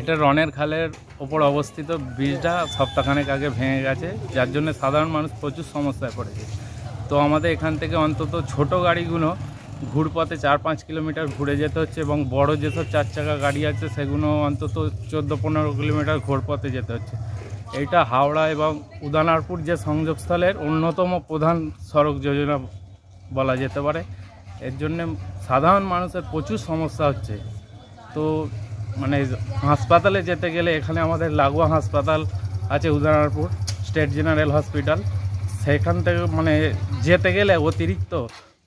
এটা রনের খালের ওপর অবস্থিত ব্রিজটা সপ্তাহখানেক আগে ভেঙে গেছে, যার জন্য সাধারণ মানুষ প্রচুর সমস্যায় পড়েছে। তো আমাদের এখান থেকে অন্তত ছোট গাড়িগুলো ঘুরপথে চার পাঁচ কিলোমিটার ঘুরে যেতে হচ্ছে এবং বড় যেসব চার চাকা গাড়ি আছে সেগুলো অন্তত চোদ্দ পনেরো কিলোমিটার ঘোরপথে যেতে হচ্ছে। এইটা হাওড়া এবং উদানারপুর যে সংযোগস্থলের অন্যতম প্রধান সড়ক যোজনা বলা যেতে পারে। এর জন্য সাধারণ মানুষের প্রচুর সমস্যা হচ্ছে। তো মানে হাসপাতালে যেতে গেলে এখানে আমাদের লাগোয়া হাসপাতাল আছে উদয়নারপুর স্টেট জেনারেল হসপিটাল। সেখান থেকে মানে যেতে গেলে অতিরিক্ত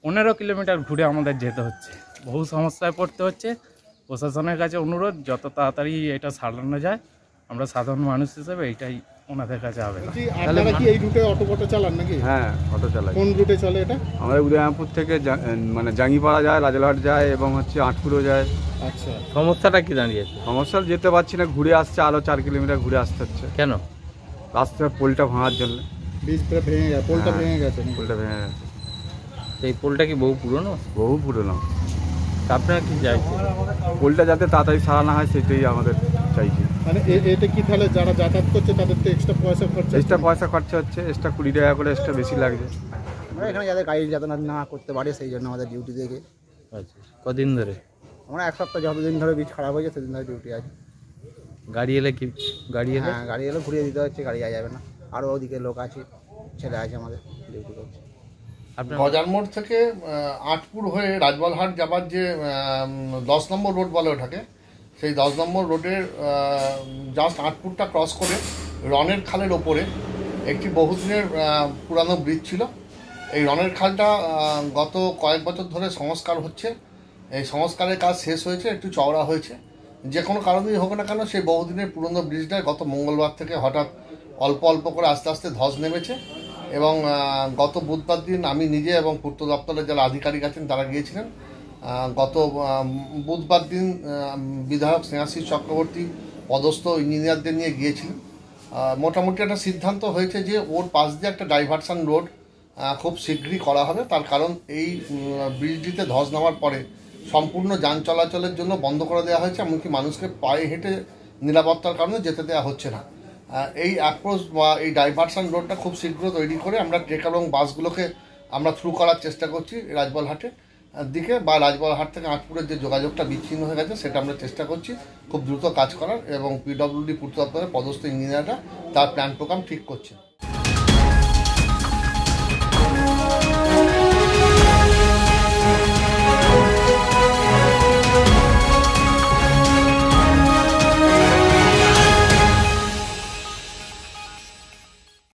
পনেরো কিলোমিটার ঘুরে আমাদের যেতে হচ্ছে। বহু সমস্যায় পড়তে হচ্ছে। প্রশাসনের কাছে অনুরোধ, যত তাড়াতাড়ি এটা সারানো যায়, আমরা সাধারণ মানুষ হিসেবে এইটাই ওনাদের কাছে হবে আপনারা কি এই রুটে অটো ফটো চালান নাকি? হ্যাঁ অটো চালাই। কোন রুটে চলে এটা? আমাদের উদয়পুর থেকে মানে জাঙ্গিপাড়া যায় রাজারহাট যায় এবং হচ্ছে আটপুরও যায়। আচ্ছা। সমস্যাটা কি দাঁড়িয়েছে? সমস্যা যেতে পারছি না ঘুরে আসছে আরও চার কিলোমিটার ঘুরে আসতে হচ্ছে। কেন? রাস্তার পোলটা ভাঙার জন্য। বীজটা ভেঙে গেছে পোলটা হ্যাঁ। ভেঙে গেছে? পোলটা ভেঙে গেছে। এই পোলটা কি বহু পুরনো? বহু পুরনো। তা আপনারা কি চাইছেন? পোলটা যাতে তাড়াতাড়ি সারানো হয় সেটাই আমাদের চাইছি। মানে এ- এতে কি তাহলে যারা যাতায়াত করছে তাদের তো এক্সট্রা পয়সা খরচা এক্সট্রা পয়সা খরচা হচ্ছে এক্সট্রা কুড়ি টাকা করে এক্সট্রা বেশি লাগছে আমরা এখানে যাতে গাড়ি যাতায়াত না করতে পারে সেই জন্য আমাদের ডিউটি থেকে। আচ্ছা কদিন ধরে? আমরা এক সপ্তাহ যতদিন ধরে বীজ খারাপ হয়েছে সেদিন ধরে ডিউটি আছে। গাড়ি এলে কি গাড়ি এলে? হ্যাঁ গাড়ি এলে ঘুরিয়ে দিতে হচ্ছে গাড়ি যাওয়া যাবে না। আরও ওদিকে লোক আছে ছেলে আছে আমাদের ডিউটি করছে। আপনার গজার মোড় থেকে আটপুর হয়ে রাজবলহাট যাবার যে দশ নম্বর রোড বলে ওঠাকে সেই দশ নম্বর রোডের জাস্ট আটপুরটা ক্রস করে রনের খালের ওপরে একটি বহুদিনের পুরানো ব্রিজ ছিল। এই রনের খালটা গত কয়েক বছর ধরে সংস্কার হচ্ছে। এই সংস্কারের কাজ শেষ হয়েছে, একটু চওড়া হয়েছে। যে কোনো কারণেই হোক না কেন, সেই বহুদিনের পুরনো ব্রিজটা গত মঙ্গলবার থেকে হঠাৎ অল্প অল্প করে আস্তে আস্তে ধস নেমেছে এবং গত বুধবার দিন আমি নিজে এবং পূর্ত দপ্তরের যারা আধিকারিক আছেন, তারা গিয়েছিলেন। গত বুধবার দিন বিধায়ক স্নেহাশিস চক্রবর্তী পদস্থ ইঞ্জিনিয়ারদের নিয়ে গিয়েছিলেন মোটামুটি একটা সিদ্ধান্ত হয়েছে যে ওর পাশ দিয়ে একটা ডাইভারশন রোড খুব শীঘ্রই করা হবে। তার কারণ এই ব্রিজটিতে ধস নামার পরে সম্পূর্ণ যান চলাচলের জন্য বন্ধ করে দেওয়া হয়েছে, এমনকি মানুষকে পায়ে হেঁটে নিরাপত্তার কারণে যেতে দেওয়া হচ্ছে না। এই অ্যাপ্রোচ বা এই ডাইভারশন রোডটা খুব শীঘ্র তৈরি করে আমরা ট্রেক এবং বাসগুলোকে আমরা থ্রু করার চেষ্টা করছি রাজবলহাটে দিকে বা রাজবলহাট থেকে আটপুরের যে যোগাযোগটা বিচ্ছিন্ন হয়ে গেছে, সেটা আমরা চেষ্টা করছি খুব দ্রুত কাজ করার এবং পিডব্লিউডি পূর্ত দপ্তরের পদস্থ ইঞ্জিনিয়াররা তার প্ল্যান প্রোগ্রাম ঠিক করছে